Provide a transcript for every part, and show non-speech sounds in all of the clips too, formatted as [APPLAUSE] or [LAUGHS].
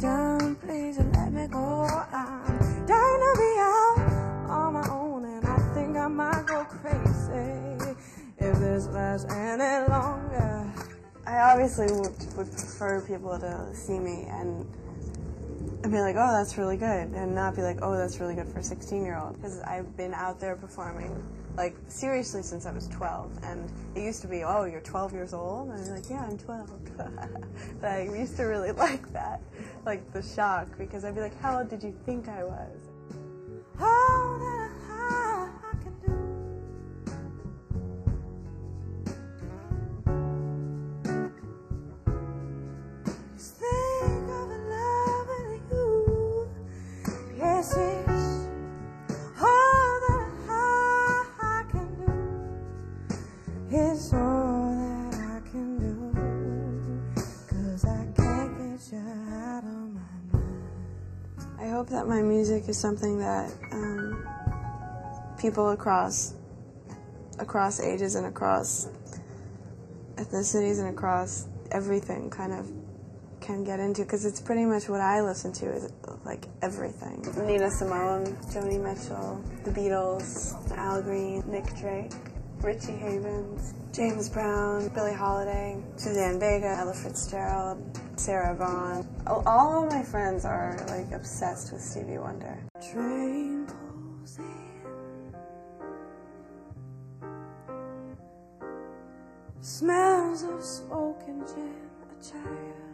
down, please let me go. I'm dying to be out on my own, and I think I might go crazy if this lasts any longer. I obviously would, would prefer people to see me and and be like, oh, that's really good, and not be like, oh, that's really good for a 16 year old. Because I've been out there performing, like, seriously since I was 12. And it used to be, oh, you're 12 years old? And I'm like, yeah, I'm 12. [LAUGHS] but I used to really [LAUGHS] like that, like the shock, because I'd be like, how old did you think I was? That my music is something that um, people across across ages and across ethnicities and across everything kind of can get into because it's pretty much what I listen to is like everything. Nina Simone, Joni Mitchell, The Beatles, Al Green, Nick Drake, Richie Havens, James Brown, Billie Holiday, Suzanne Vega, Ella Fitzgerald, Sarah Vaughan. All- of my friends are like obsessed with Stevie Wonder. Train pulls in. Smells of smoke and gin, a child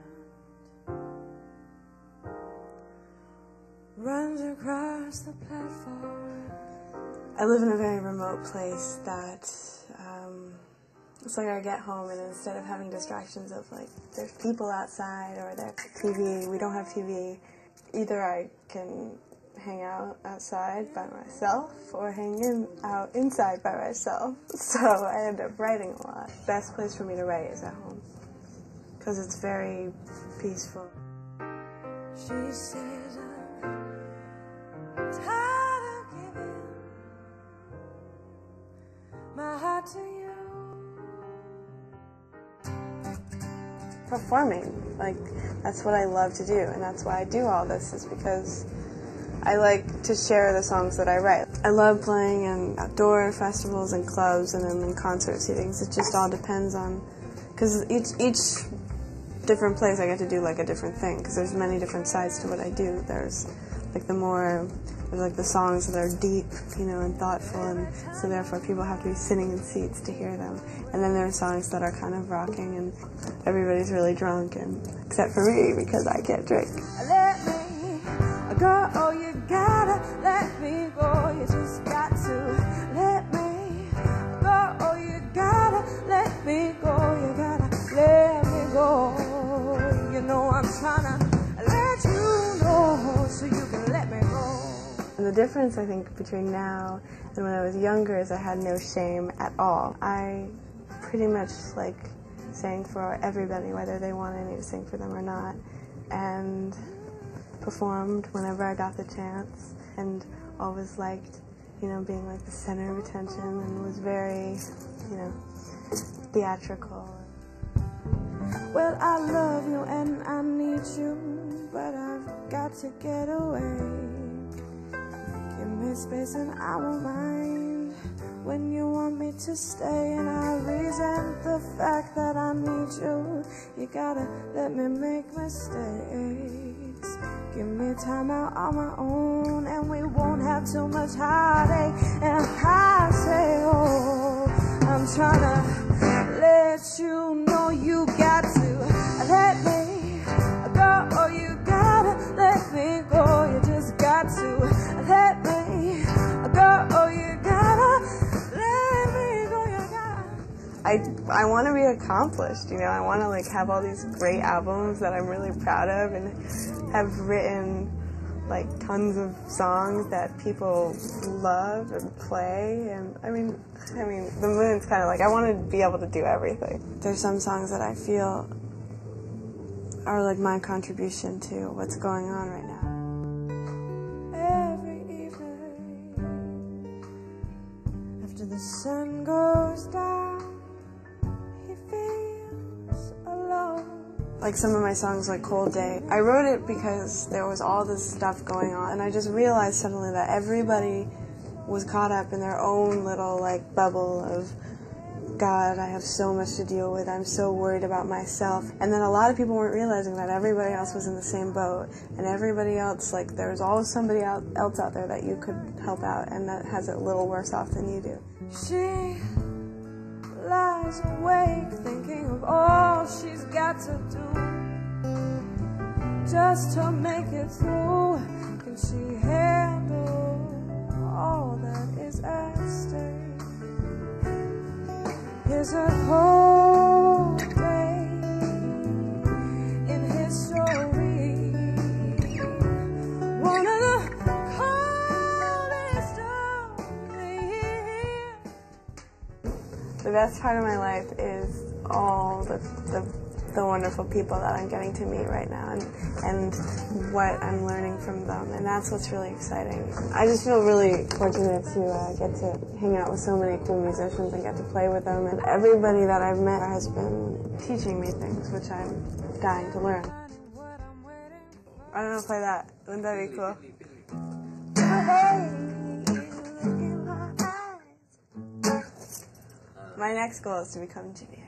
I live in a very remote place that um, it's like I get home and instead of having distractions of like there's people outside or there's TV, we don't have TV. Either I can hang out outside by myself or hang in, out inside by myself. [LAUGHS] So I end up writing a lot. Best place for me to write is at home because it's very peaceful. She says, performing. Like that's what I love to do, and that's why I do all this. Is because I like to share the songs that I write. I love playing in outdoor festivals and clubs, and then in concert settings. It just all depends on because each each different place I get to do like a different thing because there's many different sides to what I do. There's like the more there's like the songs that are deep, you know, and thoughtful, and so therefore people have to be sitting in seats to hear them. And then there are songs that are kind of rocking, and everybody's really drunk, and except for me because I can't drink. Let me go, oh, you gotta let me go. You just got to let me go, oh, you gotta let me go. You gotta let me go. You know I'm trying difference, I think, between now and when I was younger is I had no shame at all. I pretty much like sang for everybody, whether they wanted me to sing for them or not, and performed whenever I got the chance, and always liked, you know, being like the center of attention, and was very, you know, theatrical. Well, I love you and I need you, but I've got to get away. Me space and I won't mind when you want me to stay. And I resent the fact that I need you. You gotta let me make mistakes. Give me time out on my own, and we won't have too much heartache. And I say, oh, I'm trying to I, I want to be accomplished, you know. I want to like have all these great albums that I'm really proud of and have written like tons of songs that people love and play and I mean I mean the moon's kind of like I want to be able to do everything. There's some songs that I feel are like my contribution to what's going on right now. every evening after the sun goes down Like some of my songs, like Cold Day, I wrote it because there was all this stuff going on, and I just realized suddenly that everybody was caught up in their own little like bubble of God, I have so much to deal with. I'm so worried about myself. And then a lot of people weren't realizing that everybody else was in the same boat. And everybody else, like, there's always somebody else out there that you could help out and that has it a little worse off than you do. She lies awake thinking of all she's to do just to make it through. Can she handle all that is at stake? Here's a cold day in history. One of the coldest of. The best part of my life is all the, the, the wonderful people that I'm getting to meet right now and, and what I'm learning from them. And that's what's really exciting. I just feel really fortunate to uh, get to hang out with so many cool musicians and get to play with them. And everybody that I've met has been teaching me things, which I'm dying to learn. For. Don't know, play that. Wouldn't that be cool? My next goal is to become Jimi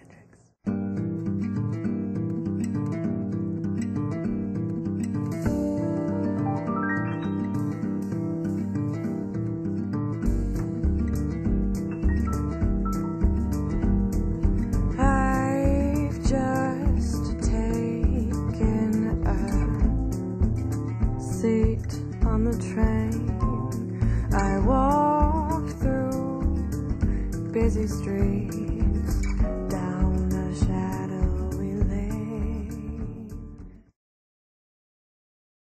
train. I walk through busy streets.